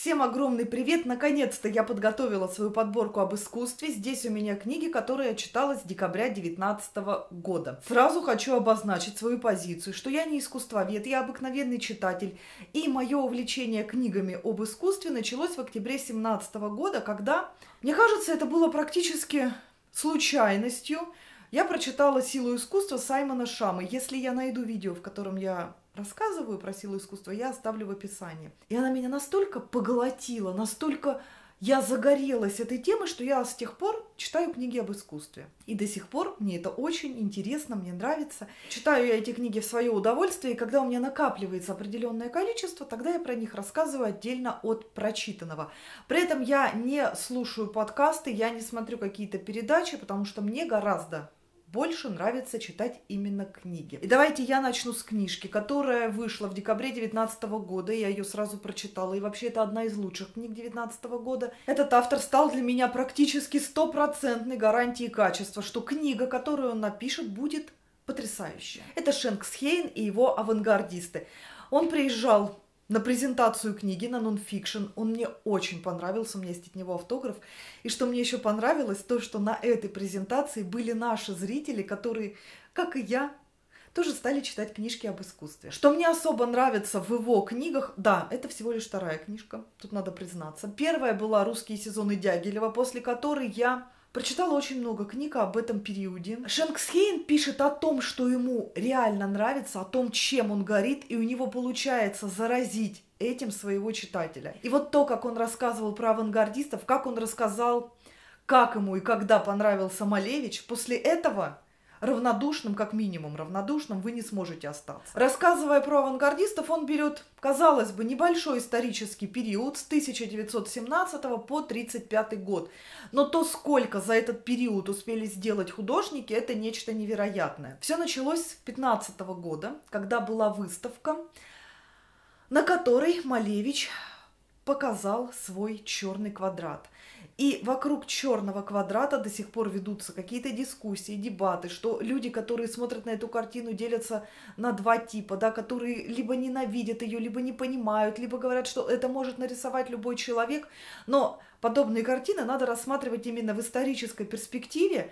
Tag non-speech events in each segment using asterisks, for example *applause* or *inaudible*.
Всем огромный привет! Наконец-то я подготовила свою подборку об искусстве. Здесь у меня книги, которые я читала с декабря 2019 года. Сразу хочу обозначить свою позицию, что я не искусствовед, я обыкновенный читатель. И мое увлечение книгами об искусстве началось в октябре 2017 года, когда, мне кажется, это было практически случайностью. Я прочитала «Силу искусства» Саймона Шамы. Если я найду видео, в котором я рассказываю про силу искусства, я оставлю в описании. И она меня настолько поглотила, настолько я загорелась этой темой, что я с тех пор читаю книги об искусстве. И до сих пор мне это очень интересно, мне нравится. Читаю я эти книги в свое удовольствие, и когда у меня накапливается определенное количество, тогда я про них рассказываю отдельно от прочитанного. При этом я не слушаю подкасты, я не смотрю какие-то передачи, потому что мне гораздо больше нравится читать именно книги. И давайте я начну с книжки, которая вышла в декабре 2019 года. Я ее сразу прочитала. И вообще это одна из лучших книг 2019 года. Этот автор стал для меня практически стопроцентной гарантией качества, что книга, которую он напишет, будет потрясающая. Это Шенкс Хейн и его авангардисты. Он приезжал на презентацию книги, на нонфикшн. Он мне очень понравился, у меня есть от него автограф. И что мне еще понравилось, то, что на этой презентации были наши зрители, которые, как и я, тоже стали читать книжки об искусстве. Что мне особо нравится в его книгах, да, это всего лишь вторая книжка, тут надо признаться. Первая была «Русские сезоны Дягилева», после которой я Прочитала очень много книг об этом периоде. Шенксхейн пишет о том, что ему реально нравится, о том, чем он горит, и у него получается заразить этим своего читателя. И вот то, как он рассказывал про авангардистов, как он рассказал, как ему и когда понравился Малевич, после этого равнодушным, как минимум равнодушным, вы не сможете остаться. Рассказывая про авангардистов, он берет, казалось бы, небольшой исторический период с 1917 по 1935 год. Но то, сколько за этот период успели сделать художники, это нечто невероятное. Все началось с 15 года, когда была выставка, на которой Малевич показал свой черный квадрат. И вокруг черного квадрата до сих пор ведутся какие-то дискуссии, дебаты, что люди, которые смотрят на эту картину, делятся на два типа, да, которые либо ненавидят ее, либо не понимают, либо говорят, что это может нарисовать любой человек. Но подобные картины надо рассматривать именно в исторической перспективе,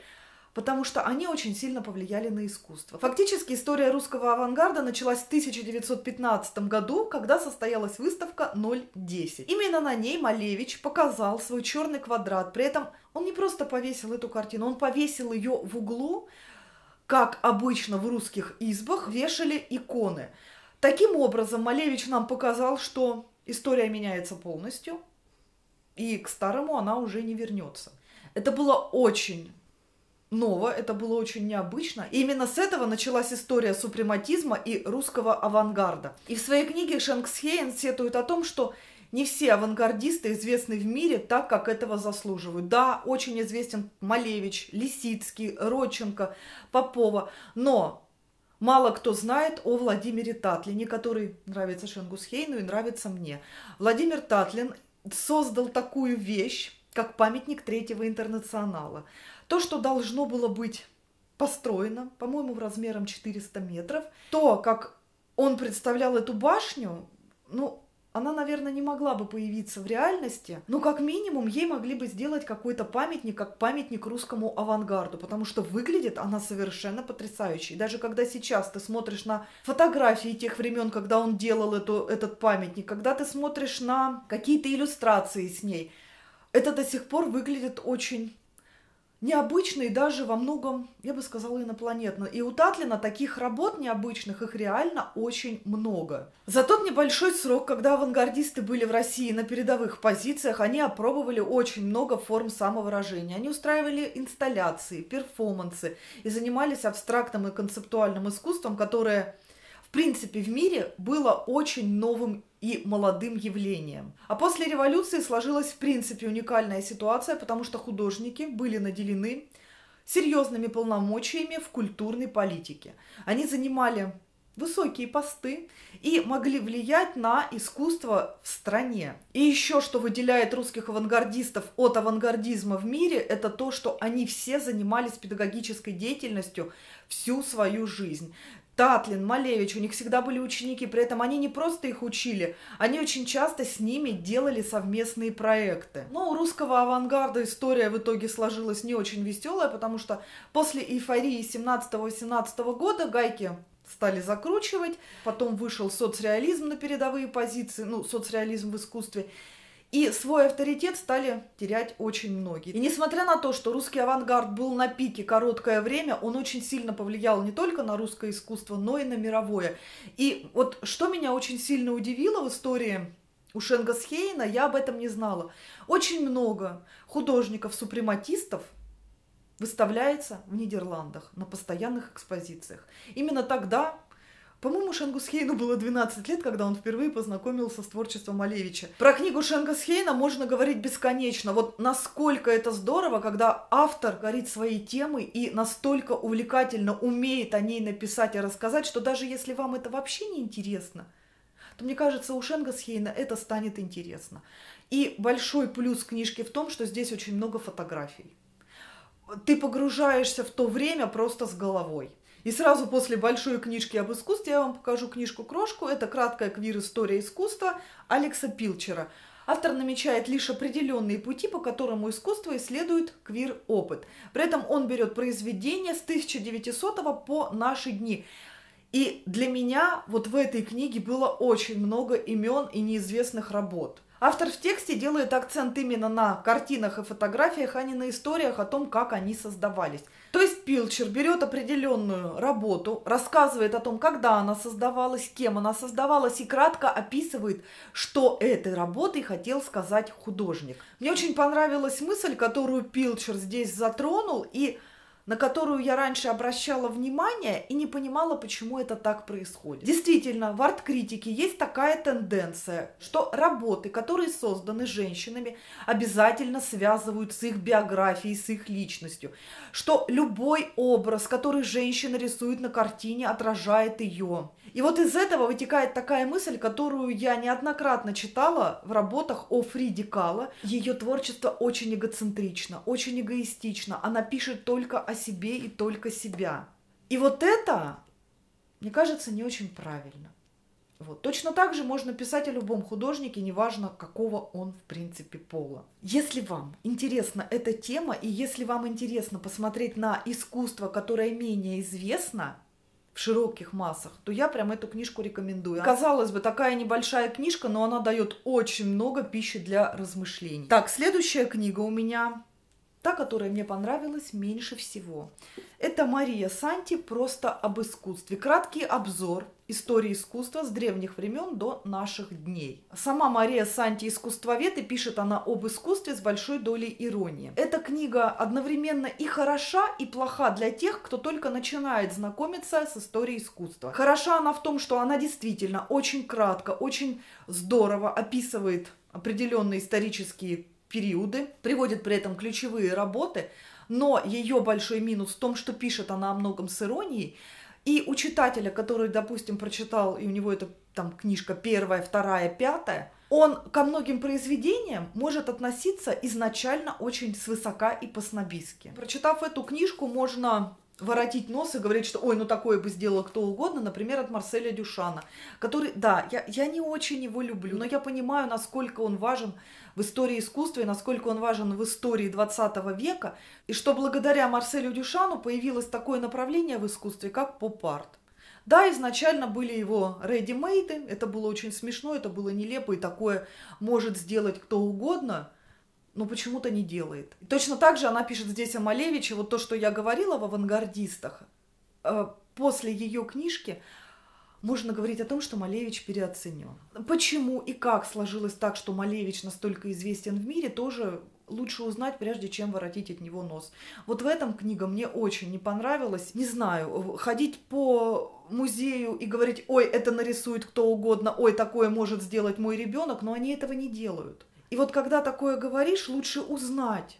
потому что они очень сильно повлияли на искусство. Фактически история русского авангарда началась в 1915 году, когда состоялась выставка 010. Именно на ней Малевич показал свой черный квадрат. При этом он не просто повесил эту картину, он повесил ее в углу, как обычно в русских избах вешали иконы. Таким образом, Малевич нам показал, что история меняется полностью, и к старому она уже не вернется. Это было очень ново, это было очень необычно. И именно с этого началась история супрематизма и русского авангарда. И в своей книге Шенксхейн сетует о том, что не все авангардисты известны в мире так, как этого заслуживают. Да, очень известен Малевич, Лисицкий, Родченко, Попова, но мало кто знает о Владимире Татлине, который нравится Шенгусхейну и нравится мне. Владимир Татлин создал такую вещь, как памятник Третьего интернационала. То, что должно было быть построено, по-моему, в размером 400 метров, то, как он представлял эту башню, ну, она, наверное, не могла бы появиться в реальности, но как минимум ей могли бы сделать какой-то памятник, как памятник русскому авангарду, потому что выглядит она совершенно потрясающе. И даже когда сейчас ты смотришь на фотографии тех времен, когда он делал эту, этот памятник, когда ты смотришь на какие-то иллюстрации с ней, это до сих пор выглядит очень необычно даже во многом, я бы сказала, инопланетно. И у Татлина таких работ необычных, их реально очень много. За тот небольшой срок, когда авангардисты были в России на передовых позициях, они опробовали очень много форм самовыражения. Они устраивали инсталляции, перформансы и занимались абстрактным и концептуальным искусством, которое в принципе, в мире было очень новым и молодым явлением. А после революции сложилась в принципе уникальная ситуация, потому что художники были наделены серьезными полномочиями в культурной политике. Они занимали высокие посты и могли влиять на искусство в стране. И еще что выделяет русских авангардистов от авангардизма в мире, это то, что они все занимались педагогической деятельностью всю свою жизнь. Татлин, Малевич, у них всегда были ученики, при этом они не просто их учили, они очень часто с ними делали совместные проекты. Но у русского авангарда история в итоге сложилась не очень веселая, потому что после эйфории 17-18 года гайки стали закручивать, потом вышел соцреализм на передовые позиции, ну, соцреализм в искусстве, и свой авторитет стали терять очень многие. И несмотря на то, что русский авангард был на пике короткое время, он очень сильно повлиял не только на русское искусство, но и на мировое. И вот что меня очень сильно удивило в истории у Шенгасхейна, я об этом не знала. Очень много художников-супрематистов выставляется в Нидерландах на постоянных экспозициях. Именно тогда по-моему, Шенгусхейну было 12 лет, когда он впервые познакомился с творчеством Малевича. Про книгу Шенгусхейна можно говорить бесконечно. Вот насколько это здорово, когда автор горит своей темой и настолько увлекательно умеет о ней написать и рассказать, что даже если вам это вообще не интересно, то мне кажется, у Шенгасхейна это станет интересно. И большой плюс книжки в том, что здесь очень много фотографий. Ты погружаешься в то время просто с головой. И сразу после большой книжки об искусстве я вам покажу книжку-крошку. Это краткая квир-история искусства Алекса Пилчера. Автор намечает лишь определенные пути, по которому искусство исследует квир-опыт. При этом он берет произведения с 1900 по наши дни. И для меня вот в этой книге было очень много имен и неизвестных работ. Автор в тексте делает акцент именно на картинах и фотографиях, а не на историях о том, как они создавались. То есть Пилчер берет определенную работу, рассказывает о том, когда она создавалась, кем она создавалась и кратко описывает, что этой работой хотел сказать художник. Мне очень понравилась мысль, которую Пилчер здесь затронул, и на которую я раньше обращала внимание и не понимала, почему это так происходит. Действительно, в арт-критике есть такая тенденция, что работы, которые созданы женщинами, обязательно связывают с их биографией, с их личностью, что любой образ, который женщина рисует на картине, отражает ее. И вот из этого вытекает такая мысль, которую я неоднократно читала в работах о Фриде Кала. Ее творчество очень эгоцентрично, очень эгоистично. Она пишет только о себе и только себя. И вот это, мне кажется, не очень правильно. Вот. Точно так же можно писать о любом художнике, неважно, какого он, в принципе, пола. Если вам интересна эта тема, и если вам интересно посмотреть на искусство, которое менее известно, в широких массах, то я прям эту книжку рекомендую. Казалось бы, такая небольшая книжка, но она дает очень много пищи для размышлений. Так, следующая книга у меня та, которая мне понравилась меньше всего. Это Мария Санти «Просто об искусстве». Краткий обзор истории искусства с древних времен до наших дней. Сама Мария Санти искусствовед и пишет она об искусстве с большой долей иронии. Эта книга одновременно и хороша, и плоха для тех, кто только начинает знакомиться с историей искусства. Хороша она в том, что она действительно очень кратко, очень здорово описывает определенные исторические периоды, приводит при этом ключевые работы, но ее большой минус в том, что пишет она о многом с иронией, и у читателя, который, допустим, прочитал, и у него это там книжка первая, вторая, пятая, он ко многим произведениям может относиться изначально очень свысока и по-снобистски. Прочитав эту книжку, можно воротить нос и говорить, что ой, ну такое бы сделал кто угодно, например, от Марселя Дюшана, который, да, я, я не очень его люблю, но я понимаю, насколько он важен в истории искусства и насколько он важен в истории 20 века, и что благодаря Марселю Дюшану появилось такое направление в искусстве, как поп-арт. Да, изначально были его ready-made, это было очень смешно, это было нелепо, и такое может сделать кто угодно – но почему-то не делает. Точно так же она пишет здесь о Малевиче, вот то, что я говорила в «Авангардистах». Э, после ее книжки можно говорить о том, что Малевич переоценен. Почему и как сложилось так, что Малевич настолько известен в мире, тоже лучше узнать, прежде чем воротить от него нос. Вот в этом книга мне очень не понравилась. Не знаю, ходить по музею и говорить, ой, это нарисует кто угодно, ой, такое может сделать мой ребенок, но они этого не делают. И вот когда такое говоришь, лучше узнать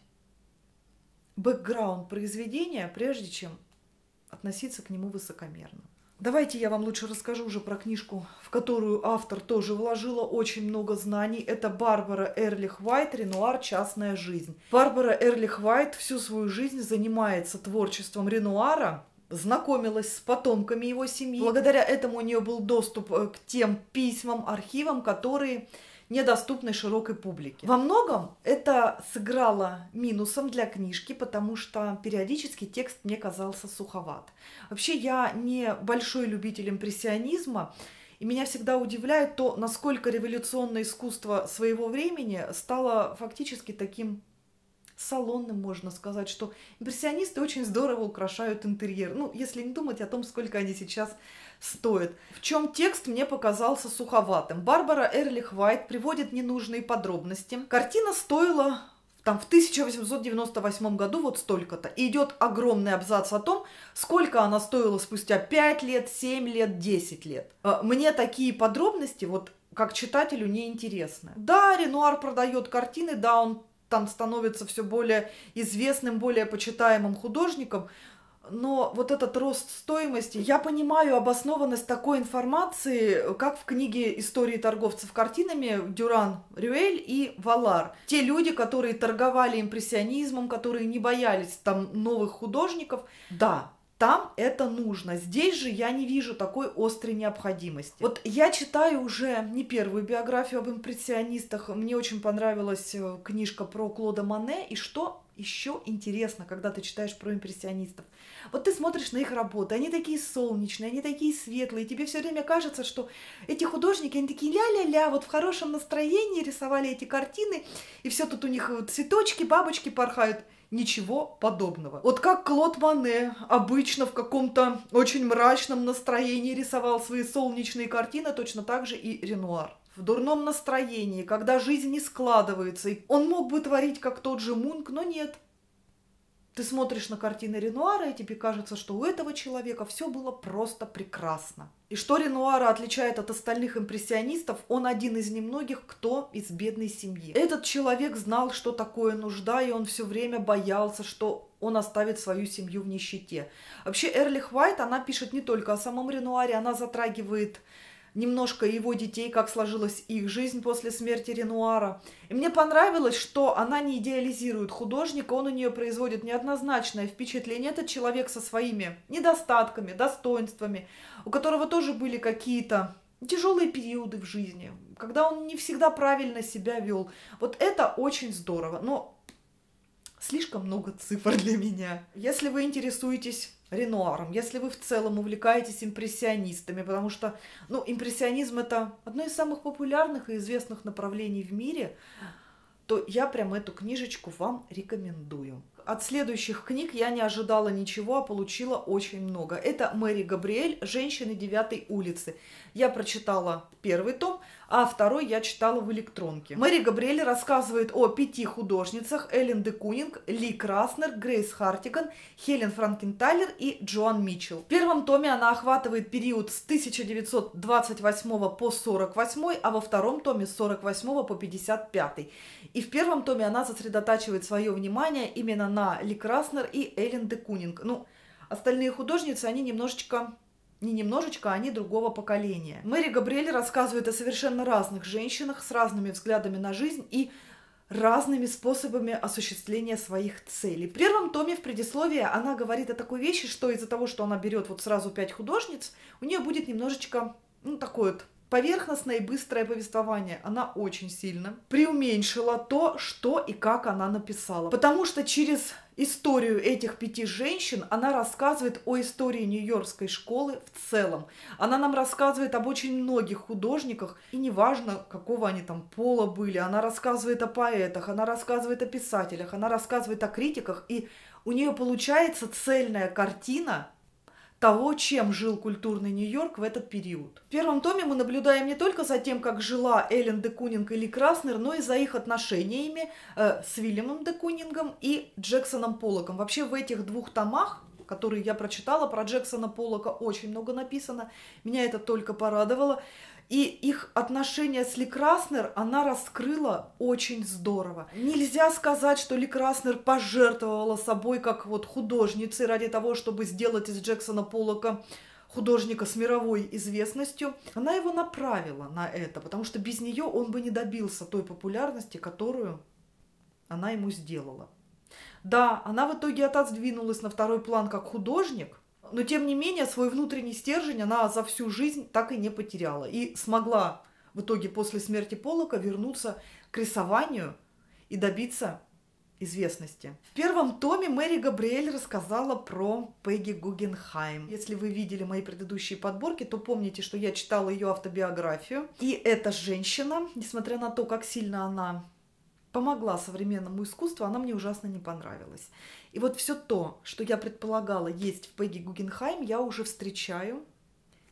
бэкграунд произведения, прежде чем относиться к нему высокомерно. Давайте я вам лучше расскажу уже про книжку, в которую автор тоже вложила очень много знаний. Это Барбара Эрлих Вайт «Ренуар. Частная жизнь». Барбара Эрлих Вайт всю свою жизнь занимается творчеством Ренуара, знакомилась с потомками его семьи. Благодаря этому у нее был доступ э, к тем письмам, архивам, которые недоступны широкой публике. Во многом это сыграло минусом для книжки, потому что периодически текст мне казался суховат. Вообще я не большой любитель импрессионизма, и меня всегда удивляет то, насколько революционное искусство своего времени стало фактически таким салонным, можно сказать, что импрессионисты очень здорово украшают интерьер. Ну, если не думать о том, сколько они сейчас стоят. В чем текст мне показался суховатым. Барбара Эрлих Вайт приводит ненужные подробности. Картина стоила там в 1898 году вот столько-то. И идет огромный абзац о том, сколько она стоила спустя 5 лет, 7 лет, 10 лет. Э, мне такие подробности вот как читателю не интересны. Да, Ренуар продает картины, да, он там становится все более известным, более почитаемым художником, но вот этот рост стоимости, я понимаю обоснованность такой информации, как в книге «Истории торговцев картинами» Дюран Рюэль и Валар. Те люди, которые торговали импрессионизмом, которые не боялись там новых художников, да, там это нужно. Здесь же я не вижу такой острой необходимости. Вот я читаю уже не первую биографию об импрессионистах. Мне очень понравилась э, книжка про Клода Мане. И что еще интересно, когда ты читаешь про импрессионистов? Вот ты смотришь на их работы, они такие солнечные, они такие светлые, тебе все время кажется, что эти художники, они такие ля-ля-ля, вот в хорошем настроении рисовали эти картины, и все тут у них цветочки, бабочки порхают. Ничего подобного. Вот как Клод Мане обычно в каком-то очень мрачном настроении рисовал свои солнечные картины, точно так же и Ренуар в дурном настроении, когда жизнь не складывается. И он мог бы творить, как тот же Мунк, но нет. Ты смотришь на картины Ренуара, и тебе кажется, что у этого человека все было просто прекрасно. И что Ренуара отличает от остальных импрессионистов, он один из немногих, кто из бедной семьи. Этот человек знал, что такое нужда, и он все время боялся, что он оставит свою семью в нищете. Вообще Эрлих Уайт, она пишет не только о самом Ренуаре, она затрагивает немножко его детей, как сложилась их жизнь после смерти Ренуара. И мне понравилось, что она не идеализирует художника, он у нее производит неоднозначное впечатление. Это человек со своими недостатками, достоинствами, у которого тоже были какие-то тяжелые периоды в жизни, когда он не всегда правильно себя вел. Вот это очень здорово. Но слишком много цифр для меня. Если вы интересуетесь Ренуаром, если вы в целом увлекаетесь импрессионистами, потому что, ну, импрессионизм это одно из самых популярных и известных направлений в мире, то я прям эту книжечку вам рекомендую. От следующих книг я не ожидала ничего, а получила очень много. Это Мэри Габриэль «Женщины девятой улицы». Я прочитала первый том, а второй я читала в электронке. Мэри Габриэль рассказывает о пяти художницах Эллен де Кунинг, Ли Краснер, Грейс Хартиган, Хелен Франкентайлер и Джоан Митчелл. В первом томе она охватывает период с 1928 по 48, а во втором томе с 48 по 55. И в первом томе она сосредотачивает свое внимание именно на Ли Краснер и Эллен де Кунинг. Ну, остальные художницы, они немножечко не немножечко, а они другого поколения. Мэри Габриэль рассказывает о совершенно разных женщинах с разными взглядами на жизнь и разными способами осуществления своих целей. В первом томе в предисловии она говорит о такой вещи, что из-за того, что она берет вот сразу пять художниц, у нее будет немножечко, ну, такой вот поверхностное и быстрое повествование. Она очень сильно преуменьшила то, что и как она написала. Потому что через историю этих пяти женщин она рассказывает о истории Нью-Йоркской школы в целом. Она нам рассказывает об очень многих художниках, и неважно, какого они там пола были. Она рассказывает о поэтах, она рассказывает о писателях, она рассказывает о критиках, и у нее получается цельная картина того, чем жил культурный Нью-Йорк в этот период. В первом томе мы наблюдаем не только за тем, как жила Эллен де Кунинг или Краснер, но и за их отношениями э, с Вильямом де Кунингом и Джексоном Поллоком. Вообще в этих двух томах которые я прочитала, про Джексона Поллока очень много написано. Меня это только порадовало. И их отношения с Ли Краснер она раскрыла очень здорово. Нельзя сказать, что Ли Краснер пожертвовала собой как вот художницей ради того, чтобы сделать из Джексона Поллока художника с мировой известностью, она его направила на это, потому что без нее он бы не добился той популярности, которую она ему сделала. Да, она в итоге отодвинулась на второй план как художник, Но, тем не менее, свой внутренний стержень она за всю жизнь так и не потеряла. И смогла в итоге после смерти Полока вернуться к рисованию и добиться известности. В первом томе Мэри Габриэль рассказала про Пегги Гугенхайм. Если вы видели мои предыдущие подборки, то помните, что я читала ее автобиографию. И эта женщина, несмотря на то, как сильно она помогла современному искусству, она мне ужасно не понравилась. И вот все то, что я предполагала есть в Пегги Гугенхайм, я уже встречаю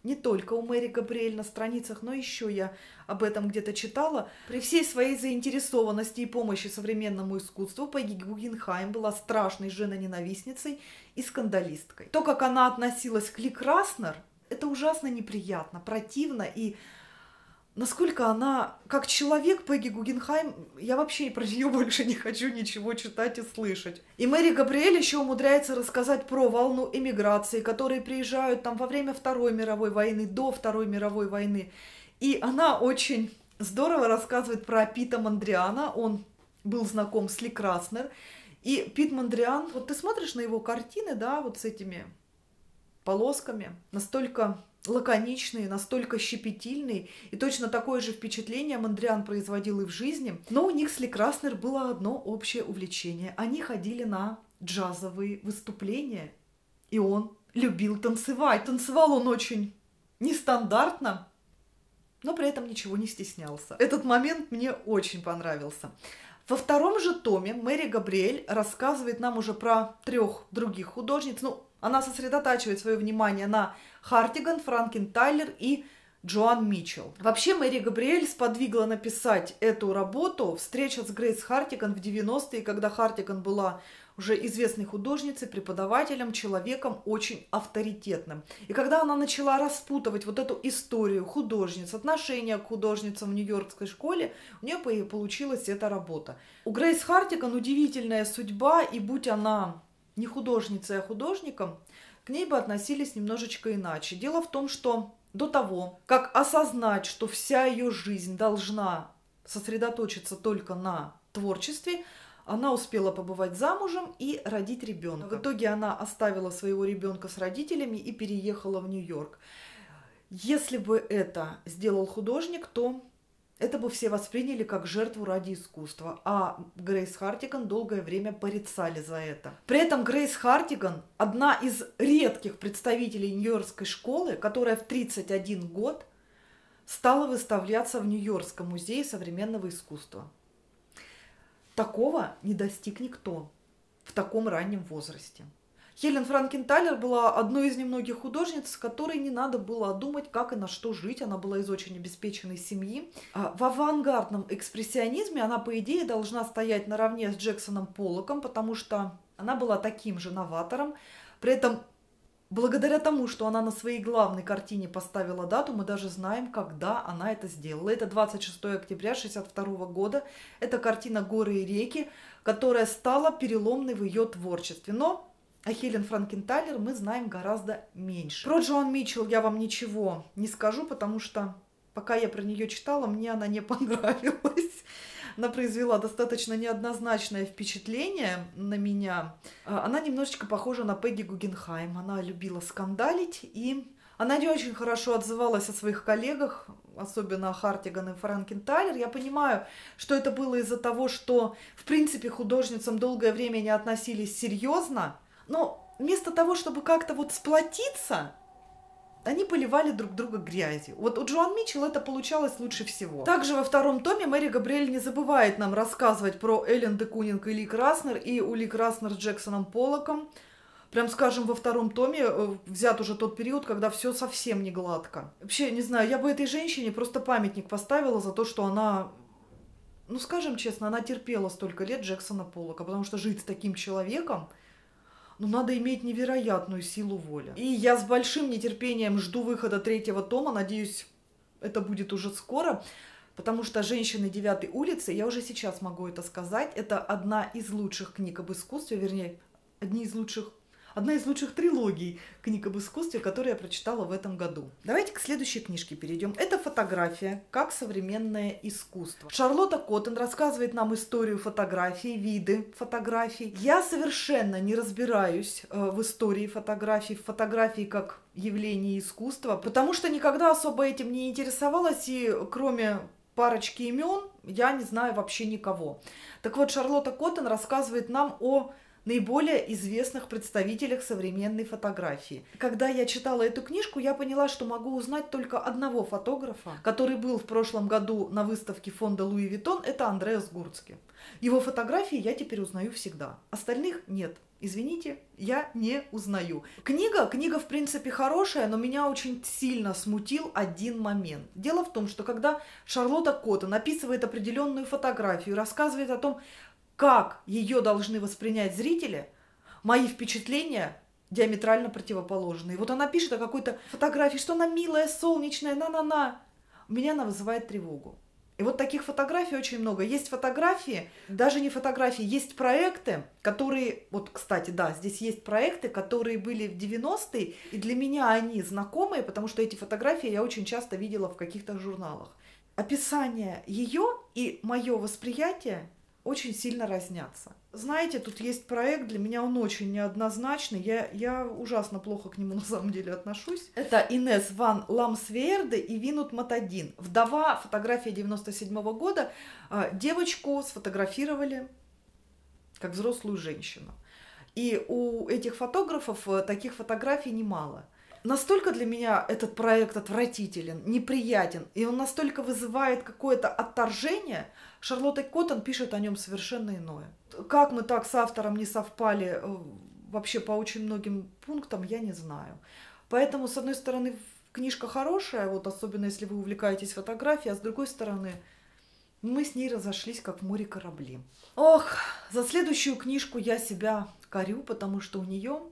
не только у Мэри Габриэль на страницах, но еще я об этом где-то читала. При всей своей заинтересованности и помощи современному искусству Пегги Гугенхайм была страшной женоненавистницей и скандалисткой. То, как она относилась к Ли Краснер, это ужасно неприятно, противно и насколько она, как человек Пегги Гугенхайм, я вообще про нее больше не хочу ничего читать и слышать. И Мэри Габриэль еще умудряется рассказать про волну эмиграции, которые приезжают там во время Второй мировой войны, до Второй мировой войны. И она очень здорово рассказывает про Пита Мандриана, он был знаком с Ли Краснер. И Пит Мандриан, вот ты смотришь на его картины, да, вот с этими полосками, настолько лаконичный, настолько щепетильный, и точно такое же впечатление Мандриан производил и в жизни. Но у них с Ли Краснер было одно общее увлечение. Они ходили на джазовые выступления, и он любил танцевать. Танцевал он очень нестандартно, но при этом ничего не стеснялся. Этот момент мне очень понравился. Во втором же томе Мэри Габриэль рассказывает нам уже про трех других художниц. Ну, она сосредотачивает свое внимание на Хартиган, Франкин Тайлер и Джоан Митчелл. Вообще Мэри Габриэль сподвигла написать эту работу встреча с Грейс Хартиган в 90-е, когда Хартиган была уже известной художницей, преподавателем, человеком очень авторитетным. И когда она начала распутывать вот эту историю художниц, отношения к художницам в Нью-Йоркской школе, у нее получилась эта работа. У Грейс Хартиган удивительная судьба, и будь она не художницей, а художником, к ней бы относились немножечко иначе. Дело в том, что до того, как осознать, что вся ее жизнь должна сосредоточиться только на творчестве, она успела побывать замужем и родить ребенка. В итоге она оставила своего ребенка с родителями и переехала в Нью-Йорк. Если бы это сделал художник, то это бы все восприняли как жертву ради искусства, а Грейс Хартиган долгое время порицали за это. При этом Грейс Хартиган одна из редких представителей Нью-Йоркской школы, которая в 31 год стала выставляться в Нью-Йоркском музее современного искусства. Такого не достиг никто в таком раннем возрасте. Хелен Франкенталер была одной из немногих художниц, с которой не надо было думать, как и на что жить. Она была из очень обеспеченной семьи. А в авангардном экспрессионизме она, по идее, должна стоять наравне с Джексоном Поллоком, потому что она была таким же новатором. При этом Благодаря тому, что она на своей главной картине поставила дату, мы даже знаем, когда она это сделала. Это 26 октября 1962 года. Это картина «Горы и реки», которая стала переломной в ее творчестве. Но о Хелен Франкенталер мы знаем гораздо меньше. Про Джоан Митчелл я вам ничего не скажу, потому что пока я про нее читала, мне она не *laughs* понравилась. Она произвела достаточно неоднозначное впечатление на меня. А, она немножечко похожа на Пегги Гугенхайм. Она любила скандалить и она не очень хорошо отзывалась о своих коллегах, особенно Хартиган и Франкентайлер. Я понимаю, что это было из-за того, что, в принципе, художницам долгое время не относились серьезно, но вместо того, чтобы как-то вот сплотиться, они поливали друг друга грязью. Вот у Джоан Митчелл это получалось лучше всего. Также во втором томе Мэри Габриэль не забывает нам рассказывать про Эллен де Кунинг и Ли Краснер, и у Ли Краснер с Джексоном Поллоком. Прям, скажем, во втором томе э, взят уже тот период, когда все совсем не гладко. Вообще, не знаю, я бы этой женщине просто памятник поставила за то, что она ну, скажем честно, она терпела столько лет Джексона Поллока, потому что жить с таким человеком, но ну, надо иметь невероятную силу воли. И я с большим нетерпением жду выхода третьего тома, надеюсь, это будет уже скоро, потому что «Женщины девятой улицы», я уже сейчас могу это сказать, это одна из лучших книг об искусстве, вернее, одни из лучших одна из лучших трилогий книг об искусстве, которые я прочитала в этом году. Давайте к следующей книжке перейдем. Это фотография как современное искусство. Шарлотта Коттон рассказывает нам историю фотографии, виды фотографий. Я совершенно не разбираюсь э, в истории фотографий, в фотографии как явлении искусства, потому что никогда особо этим не интересовалась, и кроме парочки имен я не знаю вообще никого. Так вот, Шарлотта Коттон рассказывает нам о наиболее известных представителях современной фотографии. Когда я читала эту книжку, я поняла, что могу узнать только одного фотографа, который был в прошлом году на выставке фонда Луи Виттон, это Андреас Гурски. Его фотографии я теперь узнаю всегда, остальных нет. Извините, я не узнаю. Книга, книга в принципе хорошая, но меня очень сильно смутил один момент. Дело в том, что когда Шарлотта Коттон описывает определенную фотографию, рассказывает о том, как ее должны воспринять зрители, мои впечатления диаметрально противоположные. Вот она пишет о какой-то фотографии, что она милая, солнечная, на-на-на. Меня она вызывает тревогу. И вот таких фотографий очень много. Есть фотографии, даже не фотографии, есть проекты, которые, вот, кстати, да, здесь есть проекты, которые были в 90-е, и для меня они знакомые, потому что эти фотографии я очень часто видела в каких-то журналах. Описание ее и мое восприятие очень сильно разнятся. Знаете, тут есть проект, для меня он очень неоднозначный, я, я ужасно плохо к нему *laughs* на самом деле отношусь. Это Инес Ван Ламсверде и Винут Матадин. Вдова, фотография 97 -го года, а, девочку сфотографировали как взрослую женщину. И у этих фотографов э, таких фотографий немало – настолько для меня этот проект отвратителен, неприятен, и он настолько вызывает какое-то отторжение, Шарлотта Коттон пишет о нем совершенно иное. Как мы так с автором не совпали э, вообще по очень многим пунктам, я не знаю. Поэтому, с одной стороны, книжка хорошая, вот особенно если вы увлекаетесь фотографией, а с другой стороны, мы с ней разошлись, как в море корабли. Ох, за следующую книжку я себя корю, потому что у нее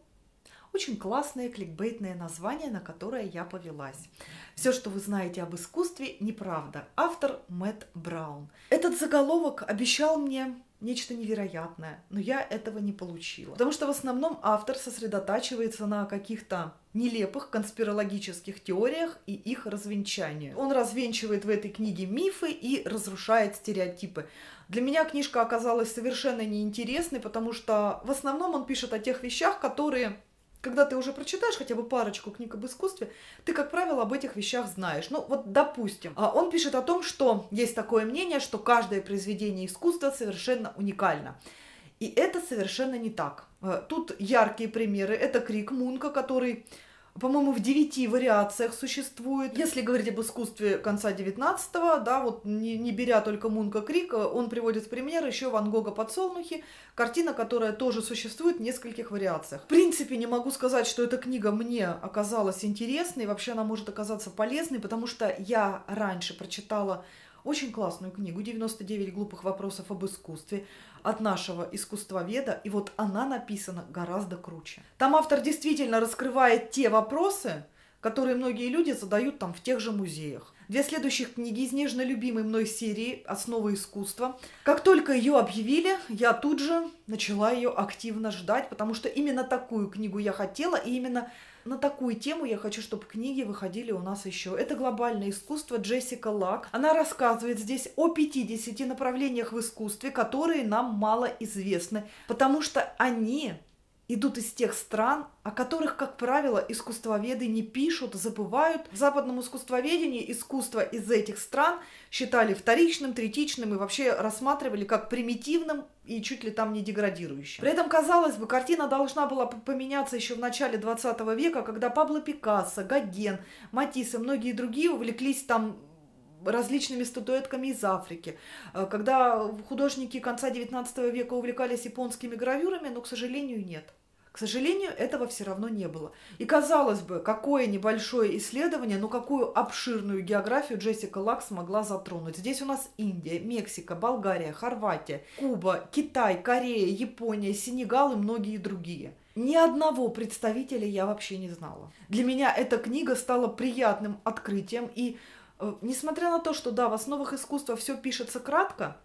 очень классное кликбейтное название, на которое я повелась. Все, что вы знаете об искусстве, неправда. Автор Мэтт Браун. Этот заголовок обещал мне нечто невероятное, но я этого не получила. Потому что в основном автор сосредотачивается на каких-то нелепых конспирологических теориях и их развенчании. Он развенчивает в этой книге мифы и разрушает стереотипы. Для меня книжка оказалась совершенно неинтересной, потому что в основном он пишет о тех вещах, которые когда ты уже прочитаешь хотя бы парочку книг об искусстве, ты, как правило, об этих вещах знаешь. Ну, вот, допустим, а, он пишет о том, что есть такое мнение, что каждое произведение искусства совершенно уникально. И это совершенно не так. А, тут яркие примеры. Это Крик Мунка, который по-моему, в девяти вариациях существует. Если говорить об искусстве конца 19-го, да, вот не, не беря только Мунка Крик, он приводит в пример еще Ван Гога «Подсолнухи», картина, которая тоже существует в нескольких вариациях. В принципе, не могу сказать, что эта книга мне оказалась интересной, вообще она может оказаться полезной, потому что я раньше прочитала очень классную книгу «99 глупых вопросов об искусстве» от нашего искусствоведа, и вот она написана гораздо круче. Там автор действительно раскрывает те вопросы, которые многие люди задают там в тех же музеях. Две следующих книги из нежно любимой мной серии «Основы искусства». Как только ее объявили, я тут же начала ее активно ждать, потому что именно такую книгу я хотела, и именно на такую тему я хочу, чтобы книги выходили у нас еще. Это глобальное искусство Джессика Лак. Она рассказывает здесь о 50 направлениях в искусстве, которые нам мало известны, потому что они идут из тех стран, о которых, как правило, искусствоведы не пишут, забывают. В западном искусствоведении искусство из этих стран считали вторичным, третичным и вообще рассматривали как примитивным и чуть ли там не деградирующим. При этом, казалось бы, картина должна была поменяться еще в начале 20 века, когда Пабло Пикассо, Гоген, Матисс и многие другие увлеклись там различными статуэтками из Африки, э, когда художники конца XIX века увлекались японскими гравюрами, но, к сожалению, нет. К сожалению, этого все равно не было. И казалось бы, какое небольшое исследование, но какую обширную географию Джессика Лак смогла затронуть. Здесь у нас Индия, Мексика, Болгария, Хорватия, Куба, Китай, Корея, Япония, Сенегал и многие другие. Ни одного представителя я вообще не знала. Для меня эта книга стала приятным открытием и несмотря на то, что да, в основах искусства все пишется кратко,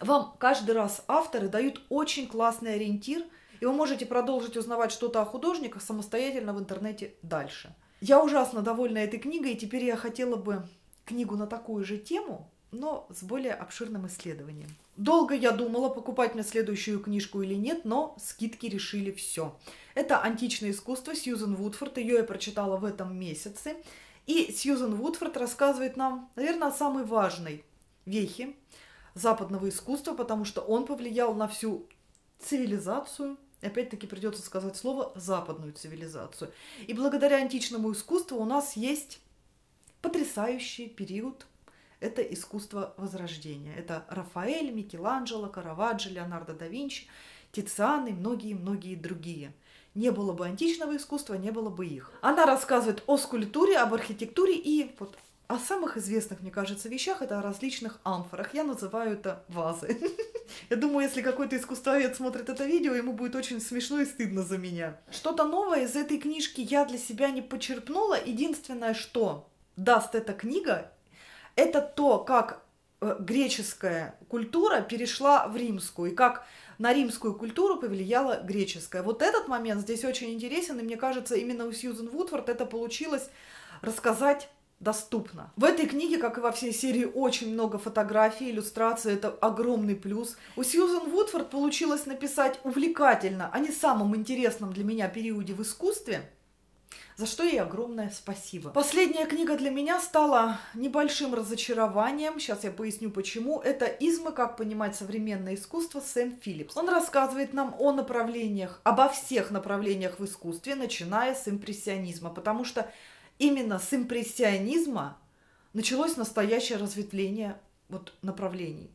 вам каждый раз авторы дают очень классный ориентир и вы можете продолжить узнавать что-то о художниках самостоятельно в интернете дальше. Я ужасно довольна этой книгой, и теперь я хотела бы книгу на такую же тему, но с более обширным исследованием. Долго я думала, покупать мне следующую книжку или нет, но скидки решили все. Это «Античное искусство» Сьюзен Вудфорд. Ее я прочитала в этом месяце. И Сьюзен Вудфорд рассказывает нам, наверное, о самой важной вехе западного искусства, потому что он повлиял на всю цивилизацию, опять-таки придется сказать слово западную цивилизацию. И благодаря античному искусству у нас есть потрясающий период это искусство Возрождения. Это Рафаэль, Микеланджело, Караваджо, Леонардо да Винчи, Тициан и многие-многие другие. Не было бы античного искусства, не было бы их. Она рассказывает о скульптуре, об архитектуре и вот о самых известных, мне кажется, вещах, это о различных амфорах. Я называю это вазы. *laughs* Я думаю, если какой-то искусствовед смотрит это видео, ему будет очень смешно и стыдно за меня. Что-то новое из этой книжки я для себя не почерпнула. Единственное, что даст эта книга, это то, как э, греческая культура перешла в римскую, и как на римскую культуру повлияла греческая. Вот этот момент здесь очень интересен, и мне кажется, именно у Сьюзен Вудфорд это получилось рассказать доступно. В этой книге, как и во всей серии, очень много фотографий, иллюстраций, это огромный плюс. У Сьюзен Вудфорд получилось написать увлекательно, а не самом интересном для меня периоде в искусстве, за что ей огромное спасибо. Последняя книга для меня стала небольшим разочарованием. Сейчас я поясню почему. Это «Измы. Как понимать современное искусство» Сэм Филлипс. Он рассказывает нам о направлениях, обо всех направлениях в искусстве, начиная с импрессионизма. Потому что именно с импрессионизма началось настоящее разветвление вот, направлений.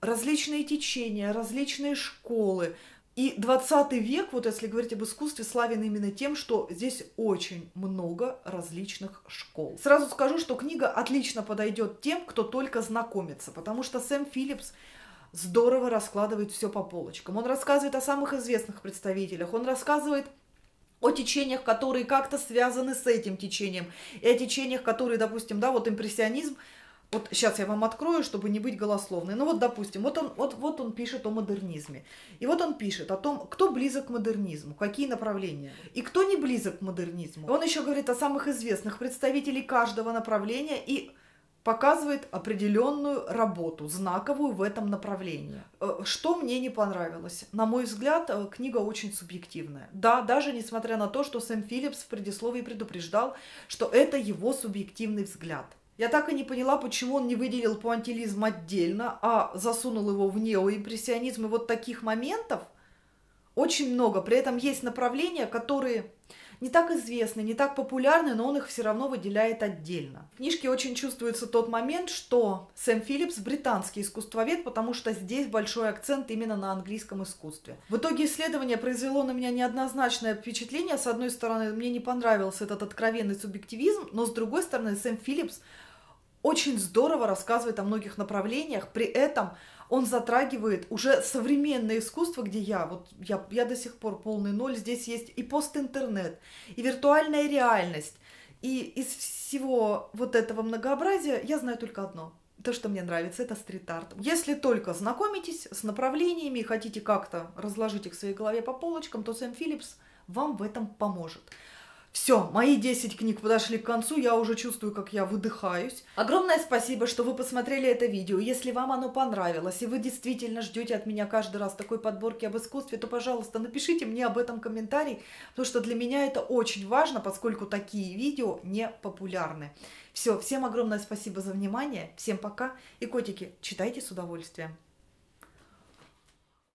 Различные течения, различные школы. И 20 век, вот если говорить об искусстве, славен именно тем, что здесь очень много различных школ. Сразу скажу, что книга отлично подойдет тем, кто только знакомится, потому что Сэм Филлипс здорово раскладывает все по полочкам. Он рассказывает о самых известных представителях, он рассказывает о течениях, которые как-то связаны с этим течением, и о течениях, которые, допустим, да, вот импрессионизм, вот сейчас я вам открою, чтобы не быть голословной. Ну вот, допустим, вот он, вот, вот он пишет о модернизме. И вот он пишет о том, кто близок к модернизму, какие направления, и кто не близок к модернизму. Он еще говорит о самых известных представителей каждого направления и показывает определенную работу, знаковую в этом направлении. Э, что мне не понравилось? На мой взгляд, э, книга очень субъективная. Да, даже несмотря на то, что Сэм Филлипс в предисловии предупреждал, что это его субъективный взгляд. Я так и не поняла, почему он не выделил пуантилизм отдельно, а засунул его в неоимпрессионизм. И вот таких моментов очень много. При этом есть направления, которые не так известны, не так популярны, но он их все равно выделяет отдельно. В книжке очень чувствуется тот момент, что Сэм Филлипс британский искусствовед, потому что здесь большой акцент именно на английском искусстве. В итоге исследование произвело на меня неоднозначное впечатление. С одной стороны, мне не понравился этот откровенный субъективизм, но с другой стороны, Сэм Филлипс очень здорово рассказывает о многих направлениях, при этом он затрагивает уже современное искусство, где я, вот я, я до сих пор полный ноль, здесь есть и постинтернет, и виртуальная реальность, и из всего вот этого многообразия я знаю только одно. То, что мне нравится, это стрит-арт. Если только знакомитесь с направлениями и хотите как-то разложить их в своей голове по полочкам, то Сэм Филлипс вам в этом поможет. Все, мои 10 книг подошли к концу, я уже чувствую, как я выдыхаюсь. Огромное спасибо, что вы посмотрели это видео. Если вам оно понравилось, и вы действительно ждете от меня каждый раз такой подборки об искусстве, то, пожалуйста, напишите мне об этом комментарий, потому что для меня это очень важно, поскольку такие видео не популярны. Все, всем огромное спасибо за внимание, всем пока, и котики, читайте с удовольствием.